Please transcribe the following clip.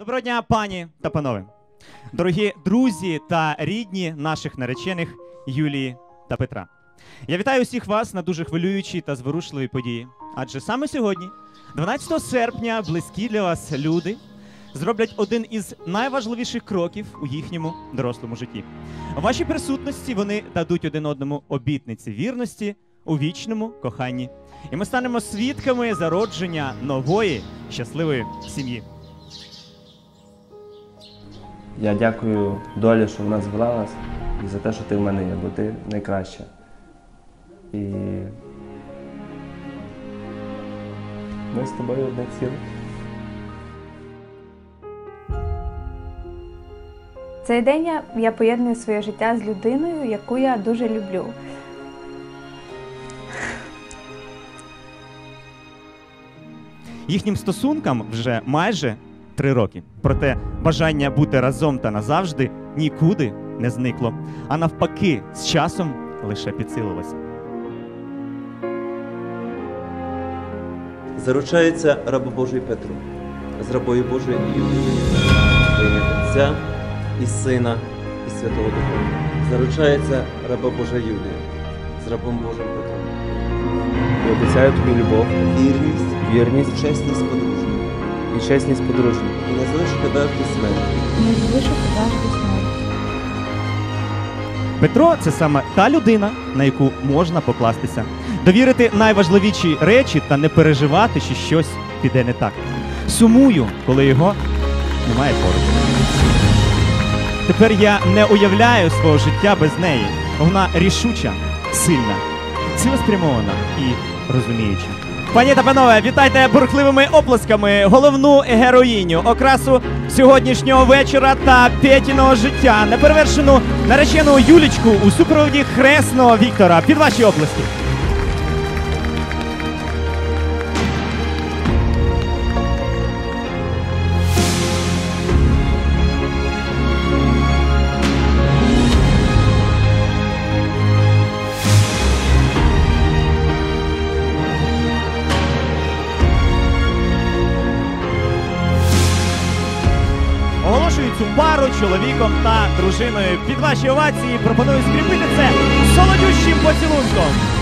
Доброго дня, пані та панове. Дорогі друзі та рідні наших наречених Юлії та Петра. Я вітаю усіх вас на дуже хвилюючій та зворушливій події. Адже саме сьогодні, 12 серпня, близькі для вас люди зроблять один із найважливіших кроків у їхньому дорослому житті. У вашій присутності вони дадуть один одному обітниці вірності у вічному коханні. І ми станемо свідками зародження нової щасливої сім'ї. Я дякую долі, що вона звела нас, і за те, що ти в мене є, бо ти найкраща. І ми з тобою одне ціле. Цей день я, я поєдную своє життя з людиною, яку я дуже люблю. Їхнім стосункам вже майже три роки. Проте бажання бути разом та назавжди нікуди не зникло, а навпаки, з часом лише підсилилося. Заручається раба Божий Петро з рабою Божою Юлією, во ім'я Отця і Сина, і Святого Духа. Заручається раба Божа Юлія з рабом Божим Петром. І обіцяю тобі любов, Вірність, вірність чесність подружня. І чесність подружню. І не залишу тебе до смерті. Не залишу тебе до смерті. Петро це саме та людина, на яку можна покластися, довірити найважливіші речі та не переживати, що щось піде не так. Сумую, коли його немає поруч. Тепер я не уявляю свого життя без неї. Вона рішуча, сильна, цілеспрямована і розуміюча. Пані та панове, вітайте бурхливими оплесками головну героїню, окрасу сьогоднішнього вечора та п'ятіного життя, неперевершену наречену Юлічку у супроводі хресного Віктора. Під ваші оплески. Пару чоловіком та дружиною. Під ваші овації пропоную скріпити це солодющим поцілунком.